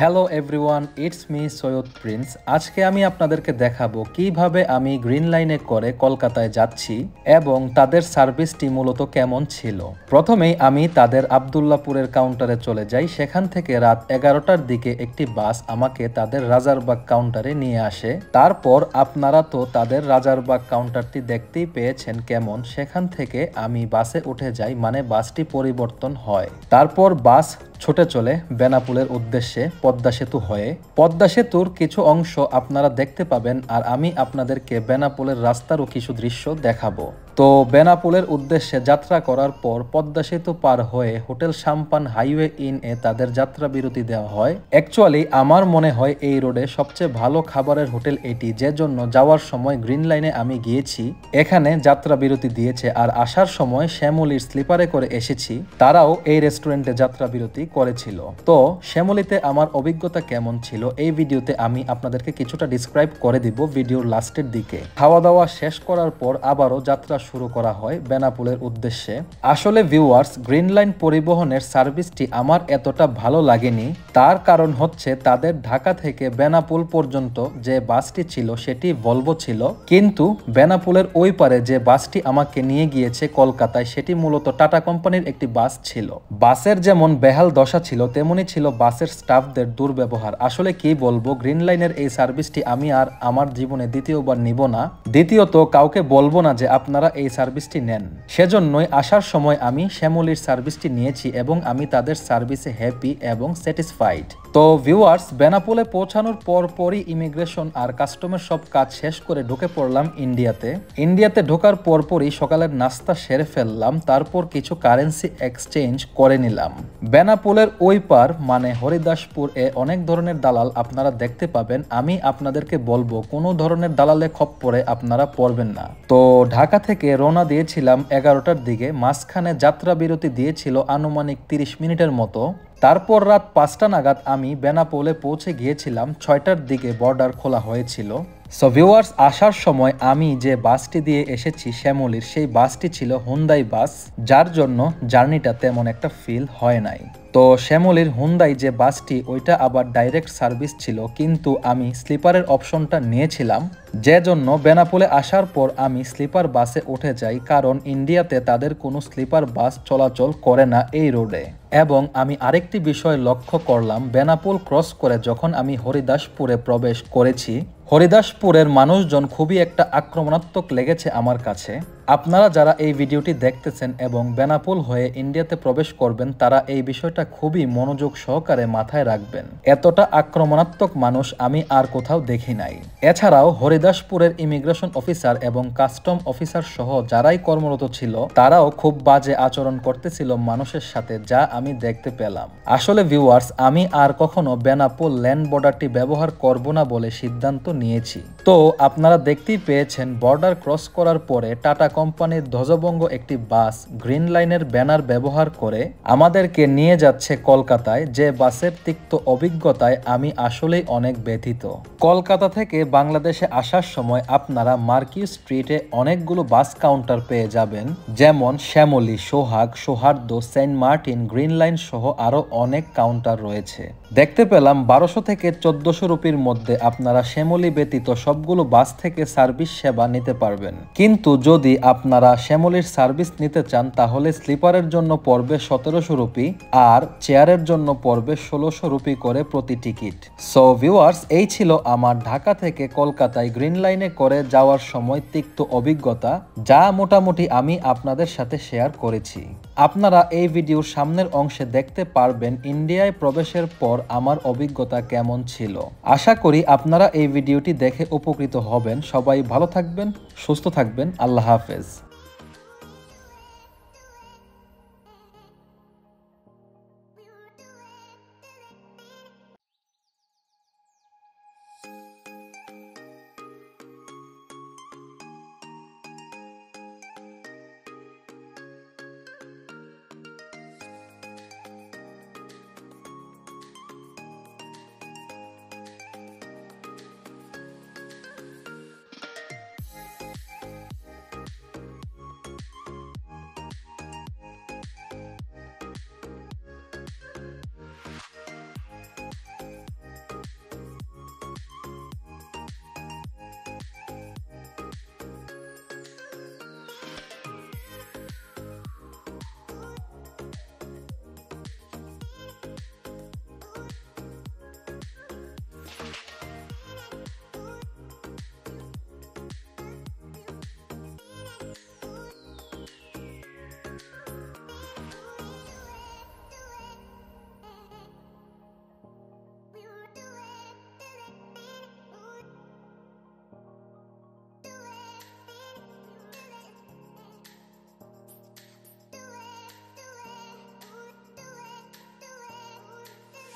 Hello everyone it's me Syed Prince আজকে আমি আপনাদেরকে দেখাবো কীভাবে আমি গ্রিন লাইনে করে কলকাতায় যাচ্ছি এবং তাদের সার্ভিসটি মূলত কেমন ছিল। প্রথমেই আমি তাদের আবদুল্লাপুরের কাউন্টারে চলে যাই। সেখান থেকে রাত এগারোটার দিকে একটি বাস আমাকে তাদের রাজারবাগ কাউন্টারে নিয়ে আসে। তারপর আপনারা তো তাদের রাজারবাগ কাউন্টারটি দেখতেই পেয়েছেন কেমন। সেখান থেকে আমি বাসে উঠে যাই মানে বাসটি পরিবর্তন হয়। তারপর বাস ছুটে চলে বেনাপুলের উদ্দেশ্যে পদ্মা সেতু হয়ে। পদ্মা সেতুর কিছু অংশ আপনারা দেখতে পাবেন আর আমি আপনাদেরকে বেনাপুলের রাস্তারও কিছু দৃশ্য দেখাবো। তো বেনাপুলের উদ্দেশ্যে যাত্রা করার পর পদ্মা সেতু পার হয়ে হোটেল সাম্পান হাইওয়ে ইন এ তাদের যাত্রা বিরতি দেওয়া হয়। অ্যাকচুয়ালি আমার মনে হয় এই রোডে সবচেয়ে ভালো খাবারের হোটেল এটি, যে জন্য যাওয়ার সময় গ্রিন লাইনে আমি গিয়েছি। এখানে যাত্রা বিরতি দিয়েছে আর আসার সময় শ্যামলির স্লিপারে করে এসেছি। তারাও এই রেস্টুরেন্টে যাত্রা বিরতি করেছিল। তো শ্যামলিতে আমার অভিজ্ঞতা কেমন ছিল এই ভিডিওতে আমি আপনাদেরকে কিছুটা ডিসক্রাইব করে দিব ভিডিওর লাস্টের দিকে। খাওয়া দাওয়া শেষ করার পর আবারও যাত্রা শুরু করা হয় বেনাপুলের উদ্দেশ্যে। আসলে ভিউয়ার্স গ্রিন লাইন পরিবহনের সার্ভিসটি আমার এতটা ভালো লাগেনি। তার কারণ হচ্ছে তাদের ঢাকা থেকে বেনাপুল পর্যন্ত যে বাসটি ছিল, সেটি ভলভো ছিল। কিন্তু বেনাপুলের ওই পারে যে বাসটি আমাকে নিয়ে গিয়েছে কলকাতায়, সেটি মূলত টাটা কোম্পানির একটি বাস ছিল। বাসের যেমন বেহাল দশা ছিল, তেমনি ছিল বাসের স্টাফদের দুর্ব্যবহার। আসলে কি বলব গ্রিন লাইনের এই সার্ভিসটি আমি আর আমার জীবনে দ্বিতীয়বার নিব না। দ্বিতীয়ত, কাউকে বলব না যে আপনারা এই সার্ভিসটি নেন। সেজন্যই আসার সময় আমি শ্যামলির সার্ভিসটি নিয়েছি এবং আমি তাদের সার্ভিসে হ্যাপি এবং স্যাটিসফাইড। তো ভিউয়ার্স বেনাপোলে পৌঁছানোর পর পরই ইমিগ্রেশন আর কাস্টমের সব কাজ শেষ করে ঢুকে পড়লাম ইন্ডিয়াতে ইন্ডিয়াতে ঢোকার পরপরই সকালের নাস্তা সেরে ফেললাম, তারপর কিছু কারেন্সি এক্সচেঞ্জ করে নিলাম। বেনাপোলের ওই পার মানে হরিদাসপুর, এ অনেক ধরনের দালাল আপনারা দেখতে পাবেন। আমি আপনাদেরকে বলব, কোনো ধরনের দালালে খপ্পরে আপনারা পড়বেন না। তো ঢাকা থেকে রওনা দিয়েছিলাম এগারোটার দিকে, মাঝখানে যাত্রা বিরতি দিয়েছিল আনুমানিক তিরিশ মিনিটের মতো। তারপর রাত পাঁচটা নাগাদ আমি বেনাপোলে পৌঁছে গিয়েছিলাম ছয়টার দিকে বর্ডার খোলা হয়েছিল। সো ভিউয়ার্স আসার সময় আমি যে বাসটি দিয়ে এসেছি শ্যামলির, সেই বাসটি ছিল হুন্দাই বাস, যার জন্য জার্নিটা তেমন একটা ফিল হয় নাই। তো শ্যামলির হুন্দাই যে বাসটি, ওইটা আবার ডাইরেক্ট সার্ভিস ছিল, কিন্তু আমি স্লিপারের অপশনটা নিয়েছিলাম। যে জন্য বেনাপোলে আসার পর আমি স্লিপার বাসে উঠে যাই, কারণ ইন্ডিয়াতে তাদের কোনো স্লিপার বাস চলাচল করে না এই রোডে। এবং আমি আরেকটি বিষয় লক্ষ্য করলাম, বেনাপোল ক্রস করে যখন আমি হরিদাসপুরে প্রবেশ করেছি হরিদাসপুরের মানুষজন খুবই একটা আক্রমণাত্মক লেগেছে আমার কাছে। আপনারা যারা এই ভিডিওটি দেখতেছেন এবং বেনাপোল হয়ে ইন্ডিয়াতে প্রবেশ করবেন, তারা এই বিষয়টা খুবই মনোযোগ সহকারে মাথায় রাখবেন। এতটা আক্রমণাত্মক মানুষ আমি আর কোথাও দেখি নাই। এছাড়াও হরিদাসপুরের ইমিগ্রেশন অফিসার এবং কাস্টম অফিসার সহ যারাই কর্মরত ছিল, তারাও খুব বাজে আচরণ করতেছিল মানুষের সাথে যা আমি দেখতে পেলাম। আসলে ভিউয়ার্স আমি আর কখনো বেনাপোল ল্যান্ড বর্ডারটি ব্যবহার করব না বলে সিদ্ধান্ত নিয়েছি। তো আপনারা দেখতেই পেয়েছেন বর্ডার ক্রস করার পরে টাটা কোম্পানির ধ্বজভঙ্গ একটি বাস গ্রিন লাইনের ব্যানার ব্যবহার করে আমাদেরকে নিয়ে যাচ্ছে কলকাতায়। যে বাসের তিক্ত অভিজ্ঞতায় আমি আসলেই অনেক ব্যথিত। কলকাতা থেকে বাংলাদেশে আসার সময় আপনারা মার্কিউ স্ট্রিটে অনেকগুলো বাস কাউন্টার পেয়ে যাবেন, যেমন Shyamoli, Sohag, Sauhardya, Saint Martin Green Line সহ আরও অনেক কাউন্টার রয়েছে। দেখতে পেলাম বারোশো থেকে চোদ্দশো রুপির মধ্যে আপনারা শ্যামলি ব্যতীত সবগুলো বাস থেকে সার্ভিস সেবা নিতে পারবেন। কিন্তু যদি আপনারা শ্যামলির সার্ভিস নিতে চান, তাহলে স্লিপারের জন্য পড়বে সতেরোশো রুপি আর চেয়ারের জন্য পড়বে ষোলোশো রুপি করে প্রতি টিকিট। সো ভিউয়ার্স এই ছিল আমার ঢাকা থেকে কলকাতায় গ্রিন লাইনে করে যাওয়ার সময় তিক্ত অভিজ্ঞতা, যা মোটামুটি আমি আপনাদের সাথে শেয়ার করেছি। আপনারা এই ভিডিওর সামনের অংশে দেখতে পারবেন ইন্ডিয়ায় প্রবেশের পর আমার অভিজ্ঞতা কেমন ছিল। আশা করি আপনারা এই ভিডিওটি দেখে উপকৃত হবেন। সবাই ভালো থাকবেন, সুস্থ থাকবেন। আল্লাহ হাফেজ।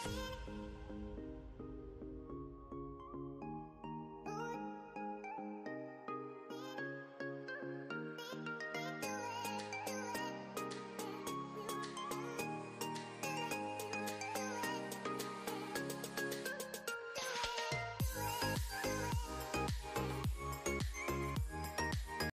Música